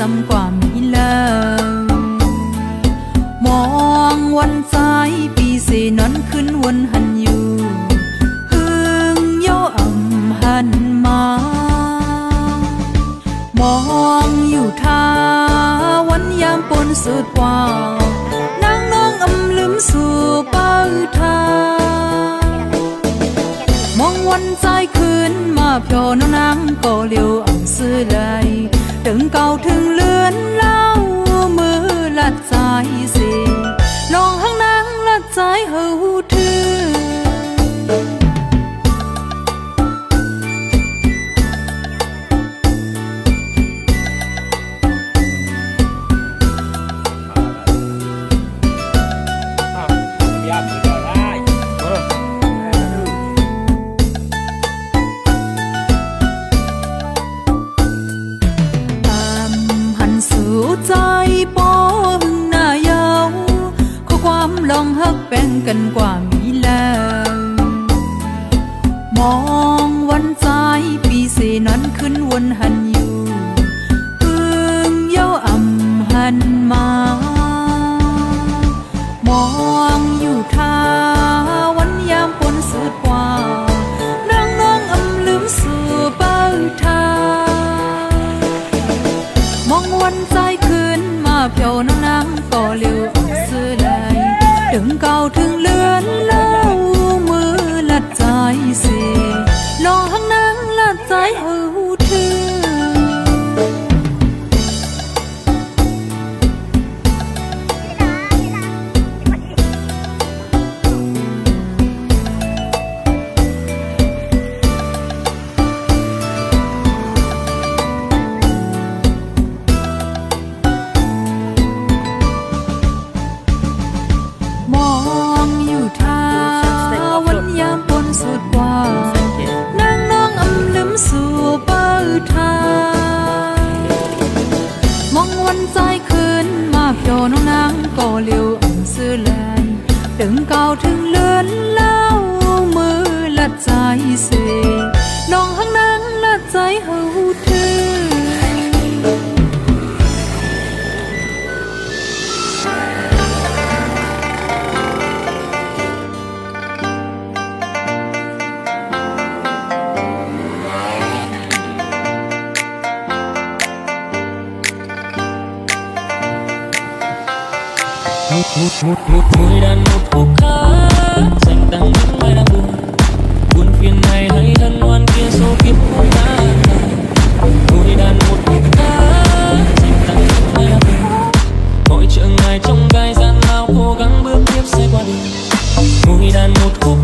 ซ้ำกว่ามีเลยมองวันใจปีเสนอนขึ้นวนหันอยู่หึงโยอ่ำหันมา มองอยู่ท่าวันยามปนสุดกว่านางน้องอำลืมสู่เป้าทามองวันใจคืนมาเพียวนนางก็เลียวอ่ำซื้อเลยถึงเ ก่ แบ่งกันกว่ามีแล้ว มองวันใจปีเสนอนขึ้นวนหันอยู่หึงเย้าอ่ำหันมา มองอยู่ท่าวันยามปนสุดกว่าน้องน้องอ่ำลืมสู่เป้าทางมองวันใจคืนมาเพียวน้องนางก็เลี้ยวออกซื้อเล đừng cầu thương lươn lơ một một một một mỗi đàn một khúc ca dành tặng những ai đang buồn buồn phiền này hay hân hoan kia số kiếp mỗi ta mỗi đàn một khúc ca dành tặng những ai đang buồn mỗi chuyện ngày trong gai gian lao, cố gắng bước tiếp sẽ qua được. Mỗi đàn một khúc